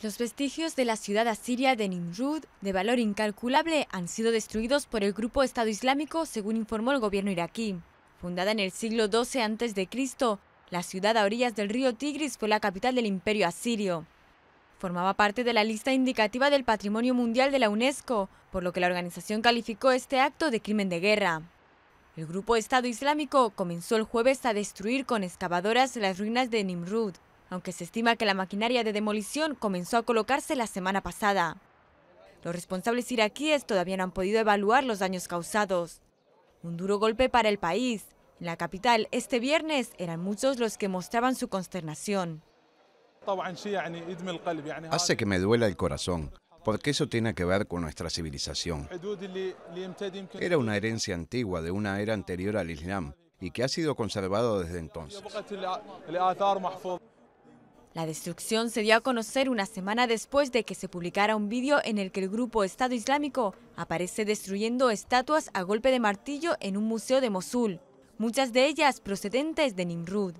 Los vestigios de la ciudad asiria de Nimrud, de valor incalculable, han sido destruidos por el grupo Estado Islámico, según informó el gobierno iraquí. Fundada en el siglo XII a.C., la ciudad a orillas del río Tigris fue la capital del imperio asirio. Formaba parte de la lista indicativa del Patrimonio Mundial de la UNESCO, por lo que la organización calificó este acto de crimen de guerra. El grupo Estado Islámico comenzó el jueves a destruir con excavadoras las ruinas de Nimrud, aunque se estima que la maquinaria de demolición comenzó a colocarse la semana pasada. Los responsables iraquíes todavía no han podido evaluar los daños causados. Un duro golpe para el país. En la capital, este viernes, eran muchos los que mostraban su consternación. Hace que me duela el corazón, porque eso tiene que ver con nuestra civilización. Era una herencia antigua de una era anterior al Islam y que ha sido conservado desde entonces. La destrucción se dio a conocer una semana después de que se publicara un vídeo en el que el grupo Estado Islámico aparece destruyendo estatuas a golpe de martillo en un museo de Mosul, muchas de ellas procedentes de Nimrud.